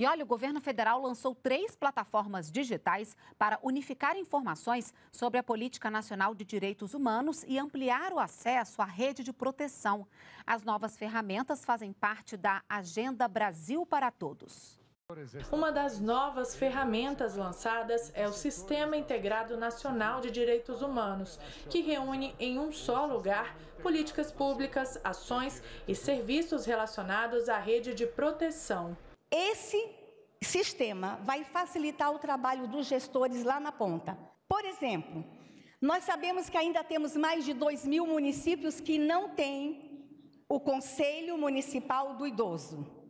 E olha, o governo federal lançou três plataformas digitais para unificar informações sobre a Política Nacional de Direitos Humanos e ampliar o acesso à rede de proteção. As novas ferramentas fazem parte da Agenda Brasil para Todos. Uma das novas ferramentas lançadas é o Sistema Integrado Nacional de Direitos Humanos, que reúne em um só lugar políticas públicas, ações e serviços relacionados à rede de proteção. Esse sistema vai facilitar o trabalho dos gestores lá na ponta. Por exemplo, nós sabemos que ainda temos mais de 2 mil municípios que não têm o Conselho Municipal do Idoso.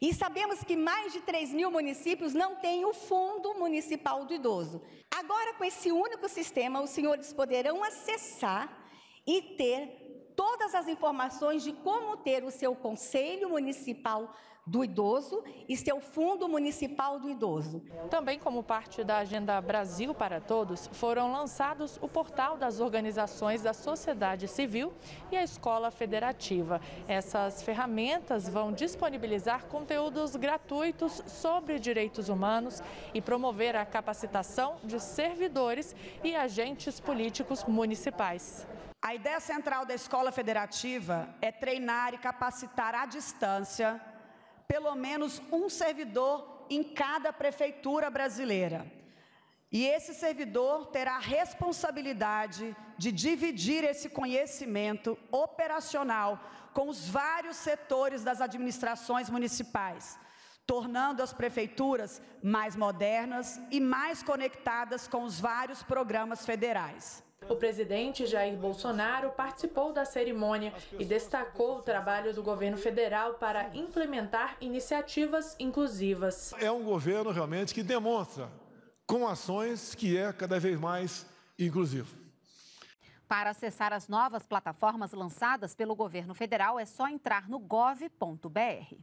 E sabemos que mais de 3 mil municípios não têm o Fundo Municipal do Idoso. Agora, com esse único sistema, os senhores poderão acessar e ter todas as informações de como ter o seu Conselho Municipal do Idoso e seu Fundo Municipal do Idoso. Também como parte da Agenda Brasil para Todos, foram lançados o portal das organizações da sociedade civil e a Escola Federativa. Essas ferramentas vão disponibilizar conteúdos gratuitos sobre direitos humanos e promover a capacitação de servidores e agentes políticos municipais. A ideia central da Escola Federativa é treinar e capacitar à distância pelo menos um servidor em cada prefeitura brasileira. E esse servidor terá a responsabilidade de dividir esse conhecimento operacional com os vários setores das administrações municipais, tornando as prefeituras mais modernas e mais conectadas com os vários programas federais. O presidente Jair Bolsonaro participou da cerimônia e destacou o trabalho do governo federal para implementar iniciativas inclusivas. É um governo realmente que demonstra com ações que é cada vez mais inclusivo. Para acessar as novas plataformas lançadas pelo governo federal é só entrar no gov.br.